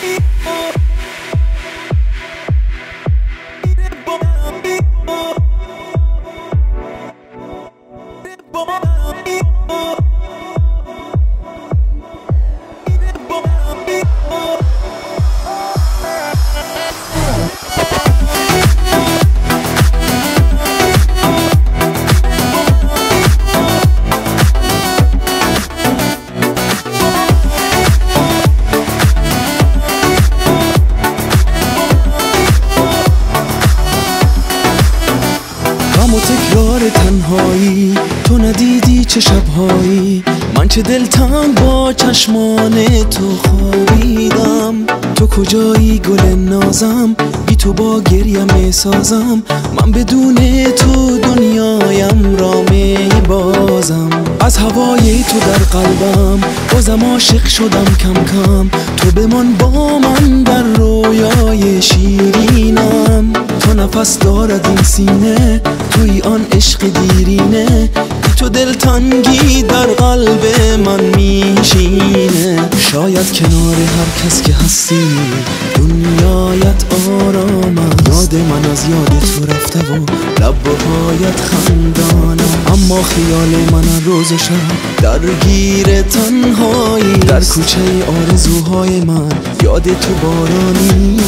Bye. غم و تکرار تنهایی. تو ندیدی چه شبهایی. من چه دلتنگ با چشمان تو خوابیدم. تو کجایی گل نازم؟ بی تو با گریم سازم. من بدون تو دنیایم را می بازم از هوای تو در قلبم بازم عاشق شدم کم کم. تو بمان با من در رویای شیرینم. تو نفس دارد این سینه عشق دیرینه. تو دلتنگی در قلب من میشینه. شاید کنار هر کس که هستی دنیایت آرامم یاد من از یاد تو رفته و لبهایت خندانم اما خیال من روز شب درگیر تنهایی در کوچه آرزوهای من یاد تو بارانی.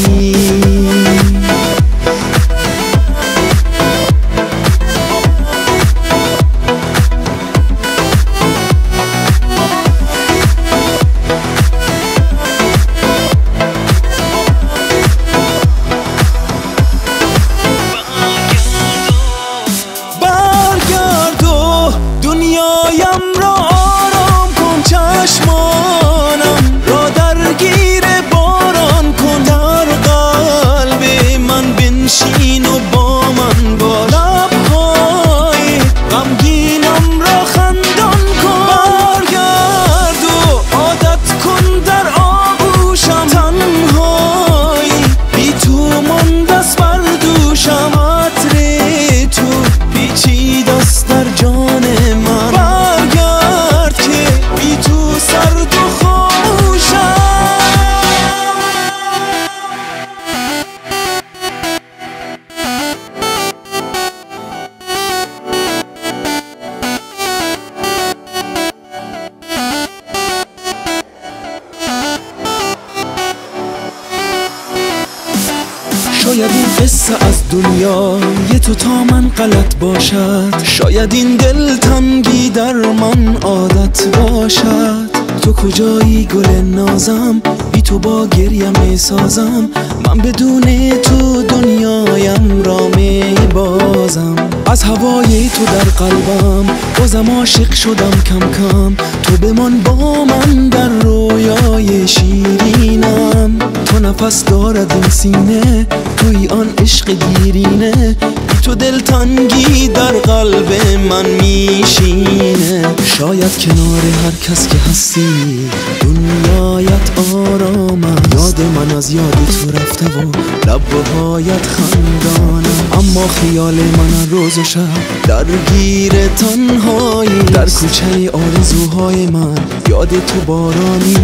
شاید این قصه از دنیا. یه تو تا من غلط باشد. شاید این دل تنگی در من عادت باشد. تو کجایی گل نازم؟ بی تو با گریم سازم. من بدون تو دنیایم را می بازم. از هوای تو در قلبم بازم عاشق شدم کم کم. تو بمان با من در رویای شیرینم. تو نفس دارد این سینه. توی آن عشق دیرینه. تو دلتنگی در قلب من میشینه. شاید کنار هر کس که هستی دنیایت آرامم یاد من از یاد تو رفته و لبهایت خندانم اما خیال من روز و شب درگیر تنهایی در کوچه آرزوهای من یاد تو بارانی.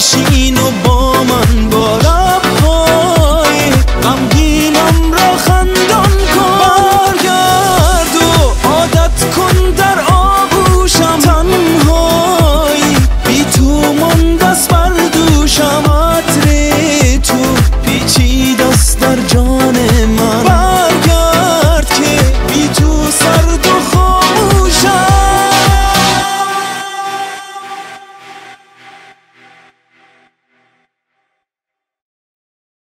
she